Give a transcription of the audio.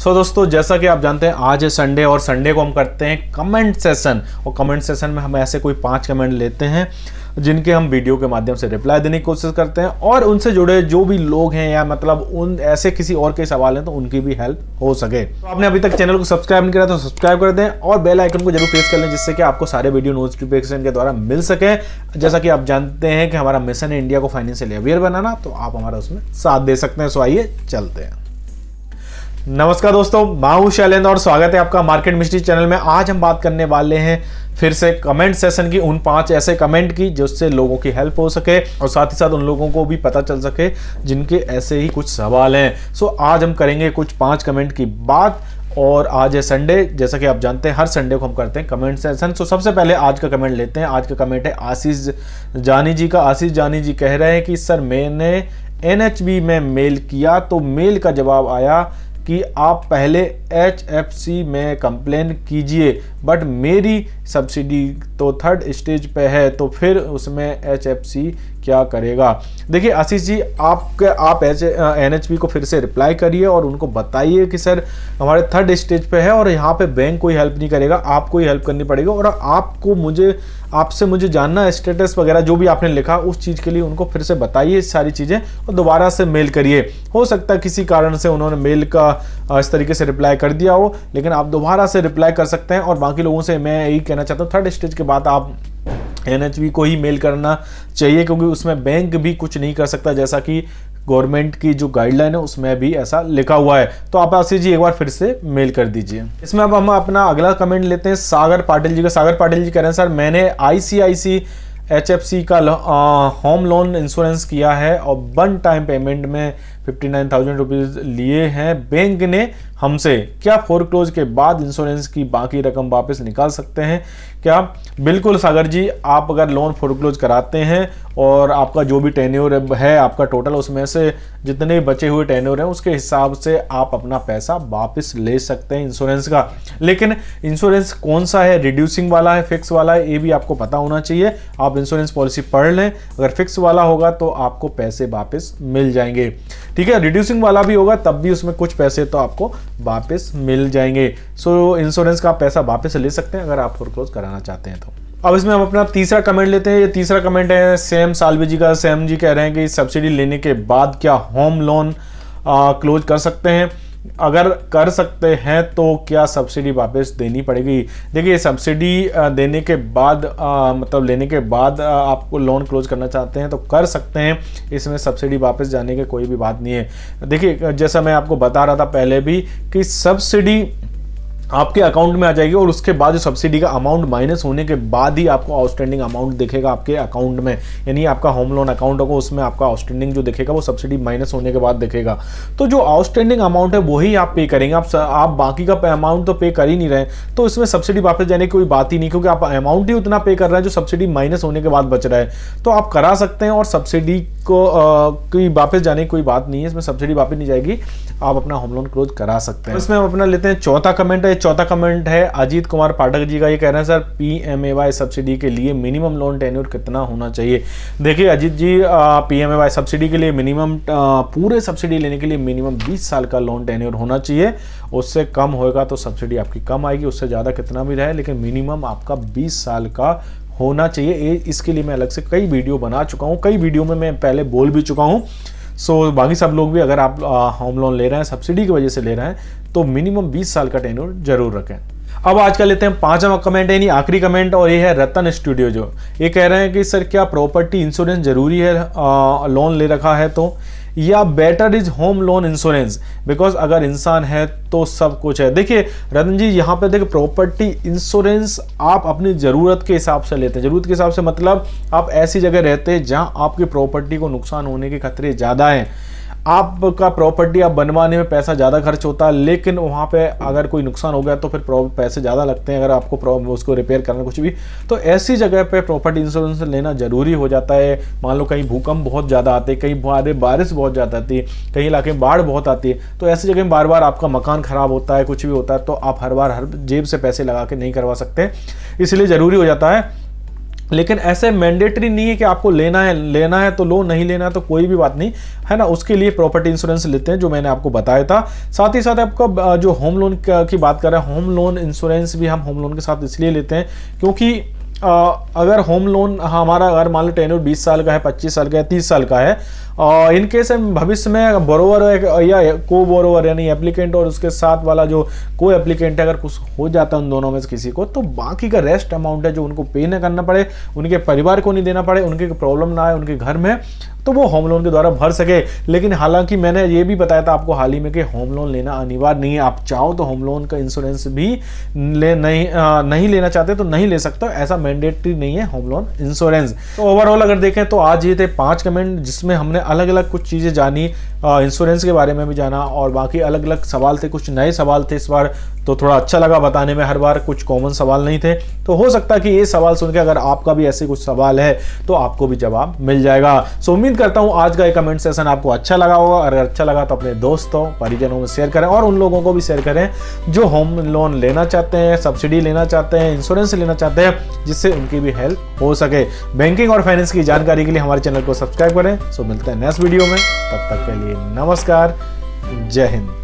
सो so, दोस्तों जैसा कि आप जानते हैं आज है संडे और संडे को हम करते हैं कमेंट सेशन और कमेंट सेशन में हम ऐसे कोई पाँच कमेंट लेते हैं जिनके हम वीडियो के माध्यम से रिप्लाई देने की कोशिश करते हैं और उनसे जुड़े जो भी लोग हैं या मतलब उन ऐसे किसी और के सवाल हैं तो उनकी भी हेल्प हो सके। तो आपने अभी तक चैनल को सब्सक्राइब नहीं करा तो सब्सक्राइब कर दें और बेल आइकन को ज़रूर प्रेस कर लें जिससे कि आपको सारे वीडियो नोटिफिकेशन के द्वारा मिल सके। जैसा कि आप जानते हैं कि हमारा मिशन है इंडिया को फाइनेंशियल अवेयर बनाना तो आप हमारा उसमें साथ दे सकते हैं। सो आइए चलते हैं। नमस्कार दोस्तों, मैं हूँ शैलेंद्र और स्वागत है आपका मार्केट मिस्ट्री चैनल में। आज हम बात करने वाले हैं फिर से कमेंट सेशन की, उन पाँच ऐसे कमेंट की जिससे लोगों की हेल्प हो सके और साथ ही साथ उन लोगों को भी पता चल सके जिनके ऐसे ही कुछ सवाल हैं। सो आज हम करेंगे कुछ पाँच कमेंट की बात और आज है संडे जैसा कि आप जानते हैं, हर संडे को हम करते हैं कमेंट सेशन सो सबसे पहले आज का कमेंट लेते हैं। आज का कमेंट है आशीष जानी जी का। आशीष जानी जी कह रहे हैं कि, सर, मैंने एनएचबी में मेल किया तो मेल का जवाब आया कि आप पहले एच एफ़ सी में कंप्लेन कीजिए बट मेरी सब्सिडी तो थर्ड स्टेज पे है तो फिर उसमें एच एफ़ सी क्या करेगा? देखिए, आशीष जी, आपके, आप एच एन एच को फिर से रिप्लाई करिए और उनको बताइए कि सर, हमारे थर्ड स्टेज पे है और यहाँ पे बैंक कोई हेल्प नहीं करेगा, आपको ही हेल्प करनी पड़ेगी और आपको मुझे, आपसे मुझे जानना स्टेटस वगैरह जो भी आपने लिखा, उस चीज़ के लिए उनको फिर से बताइए सारी चीज़ें और दोबारा से मेल करिए। हो सकता है किसी कारण से उन्होंने मेल का इस तरीके से रिप्लाई कर दिया हो, लेकिन आप दोबारा से रिप्लाई कर सकते हैं और बाकी लोगों से मैं यही कहना चाहता हूँ थर्ड स्टेज के बाद आप एन को ही मेल करना चाहिए, क्योंकि उसमें बैंक भी कुछ नहीं कर सकता, जैसा कि गवर्नमेंट की जो गाइडलाइन है, उसमें भी ऐसा लिखा हुआ है। तो आप आशीष जी, एक बार फिर से मेल कर दीजिए। इसमें अब हम अपना अगला कमेंट लेते हैं, सागर पाटिल जी का। सागर पाटिल जी कह रहे हैं, सर, मैंने आईसीआईसी एचएफसी का होम लोन इंश्योरेंस किया है और वन टाइम पेमेंट में फिफ्टी नाइन थाउज़ेंड रुपीज़ लिए हैं। बैंक ने हमसे, क्या फोर क्लोज के बाद इंश्योरेंस की बाकी रकम वापस निकाल सकते हैं? क्या? बिल्कुल सागर जी, आप अगर लोन फोर क्लोज कराते हैं और आपका जो भी टेन्योर है, आपका टोटल उसमें से जितने बचे हुए टेन्योर हैं, उसके हिसाब से आप अपना पैसा वापस ले सकते हैं इंश्योरेंस का। लेकिन इंश्योरेंस कौन सा है? रिड्यूसिंग वाला है फिक्स वाला है, ये भी आपको पता होना चाहिए। आप इंश्योरेंस पॉलिसी पढ़ लें। अगर फिक्स वाला होगा तो आपको पैसे वापस मिल जाएँगे। ठीक है? रिड्यूसिंग वाला भी होगा, तब भी उसमें कुछ पैसे तो आपको वापस मिल जाएँगे। सो इंश्योरेंस का पैसा वापस ले सकते हैं अगर आप फोरक्लोज कराना चाहते हैं तो। अब इसमें हम अपना तीसरा कमेंट लेते हैं। ये तीसरा कमेंट है सेम सालवी जी का सेम जी कह रहे हैं कि सब्सिडी लेने के बाद क्या होम लोन क्लोज कर सकते हैं। अगर कर सकते हैं तो क्या सब्सिडी वापस देनी पड़ेगी? देखिए सब्सिडी देने के बाद आ, मतलब लेने के बाद आपको लोन क्लोज करना चाहते हैं तो कर सकते हैं। इसमें सब्सिडी वापस जाने की कोई भी बात नहीं है। देखिए जैसा मैं आपको बता रहा था पहले भी कि सब्सिडी आपके अकाउंट में आ जाएगी और उसके बाद सब्सिडी का अमाउंट माइनस होने के बाद ही आपको आउटस्टैंडिंग अमाउंट दिखेगा आपके अकाउंट में। यानी आपका होम लोन अकाउंट होगा, उसमें आपका आउटस्टैंडिंग जो दिखेगा, वो सब्सिडी माइनस होने के बाद दिखेगा। तो जो आउटस्टैंडिंग अमाउंट है, वही आप पे करेंगे। आप आप बाकी का अमाउंट तो पे कर ही नहीं रहे तो इसमें सब्सिडी वापस जाने की कोई बात ही नहीं, क्योंकि आप अमाउंट ही उतना पे कर रहे हैं जो सब्सिडी माइनस होने के बाद बच रहा है। तो आप करा सकते हैं और सब्सिडी को कोई वापस जाने की कोई बात नहीं है। इसमें सब्सिडी वापस नहीं जाएगी। आप अपना होम लोन क्लोज करा सकते हैं। इसमें हम अपना लेते हैं, चौथा कमेंट है चौथा कमेंट है अजीत कुमार पाठक जी का ये कह रहे हैं sir P M A Y subsidy के लिए मिनिमम लोन टेन्यूर कितना होना चाहिए? देखिए Ajit ji P M A Y subsidy के लिए मिनिमम पूरे सब्सिडी लेने के लिए मिनिमम 20 साल का लोन टेन्यूर होना चाहिए। उससे कम होएगा तो सब्सिडी आपकी कम आएगी उससे ज़्यादा कितना भी रहे लेकिन मिनिमम आपका बीस साल का होना चाहिए। इसके लिए मैं अलग से कई वीडियो बना चुका हूँ कई वीडियो में मैं पहले बोल भी चुका हूँ। सो so, बाकी सब लोग भी अगर आप होम लोन ले रहे हैं सब्सिडी की वजह से ले रहे हैं तो मिनिमम 20 साल का टेन्योर ज़रूर रखें। अब आज का लेते हैं पांचवा कमेंट है आखिरी कमेंट और ये है रतन स्टूडियो जो। ये कह रहे हैं कि, सर, क्या प्रॉपर्टी इंश्योरेंस ज़रूरी है लोन ले रखा है तो? या better is home loan insurance because अगर इंसान है तो सब कुछ है। देखिए, रतन जी, यहाँ पे देखिए प्रॉपर्टी इंश्योरेंस आप अपनी ज़रूरत के हिसाब से लेते हैं। ज़रूरत के हिसाब से मतलब आप ऐसी जगह रहते हैं जहाँ आपकी प्रॉपर्टी को नुकसान होने के खतरे ज़्यादा हैं। आपका प्रॉपर्टी आप बनवाने में पैसा ज़्यादा खर्च होता है, लेकिन वहाँ पे अगर कोई नुकसान हो गया तो फिर पैसे ज़्यादा लगते हैं अगर आपको उसको रिपेयर करना कुछ भी। तो ऐसी जगह पे प्रॉपर्टी इंश्योरेंस लेना ज़रूरी हो जाता है। मान लो कहीं भूकंप बहुत ज़्यादा आते हैं कहीं बार बारिश बहुत ज़्यादा आती है कहीं इलाके में बाढ़ बहुत आती है तो ऐसी जगह में बार बार आपका मकान ख़राब होता है, कुछ भी होता है तो आप हर बार हर जेब से पैसे लगा के नहीं करवा सकते। इसलिए ज़रूरी हो जाता है लेकिन ऐसे मैंडेटरी नहीं है कि आपको लेना है लेना है तो लो, नहीं लेना है तो कोई भी बात नहीं, है ना? उसके लिए प्रॉपर्टी इंश्योरेंस लेते हैं, जो मैंने आपको बताया था। साथ ही साथ आपका जो होम लोन की बात कर रहे हैं होम लोन इंश्योरेंस भी हम होम लोन के साथ इसलिए लेते हैं, क्योंकि अगर होम लोन हमारा अगर मान लो तो बीस साल का है 25 साल का है 30 साल का है इन केस भविष्य में बोरोवर या को बोरोवर यानी एप्लीकेंट और उसके साथ वाला जो को एप्लीकेंट है, अगर कुछ हो जाता है उन दोनों में से किसी को तो बाकी का रेस्ट अमाउंट है जो उनको पे न करना पड़े, उनके परिवार को नहीं देना पड़े, उनके प्रॉब्लम ना आए, उनके घर में तो वो होम लोन के द्वारा भर सके। लेकिन हालाँकि मैंने ये भी बताया था आपको हाल ही में कि होम लोन लेना अनिवार्य नहीं है। आप चाहो तो होम लोन का इंश्योरेंस भी ले नहीं आ, नहीं लेना चाहते तो नहीं ले सकते ऐसा मैंडेटरी नहीं है होम लोन इंश्योरेंस तो ओवरऑल अगर देखें तो आज ये थे पाँच कमेंट जिसमें हमने अलग अलग कुछ चीज़ें जानी इंश्योरेंस के बारे में भी जाना और बाकी अलग अलग सवाल थे कुछ नए सवाल थे इस बार। तो थोड़ा अच्छा लगा बताने में हर बार कुछ कॉमन सवाल नहीं थे। तो हो सकता कि ये सवाल सुन के अगर आपका भी ऐसे कुछ सवाल है तो आपको भी जवाब मिल जाएगा। सो उम्मीद करता हूँ आज का ये कमेंट सेशन आपको अच्छा लगा होगा। अगर अच्छा लगा तो अपने दोस्तों, परिजनों में शेयर करें और उन लोगों को भी शेयर करें जो होम लोन लेना चाहते हैं सब्सिडी लेना चाहते हैं इंश्योरेंस लेना चाहते हैं, जिससे उनकी भी हेल्प हो सके। बैंकिंग और फाइनेंस की जानकारी के लिए हमारे चैनल को सब्सक्राइब करें। सो मिलते हैं नेक्स्ट वीडियो में। तब तक के लिए नमस्कार। जय हिंद।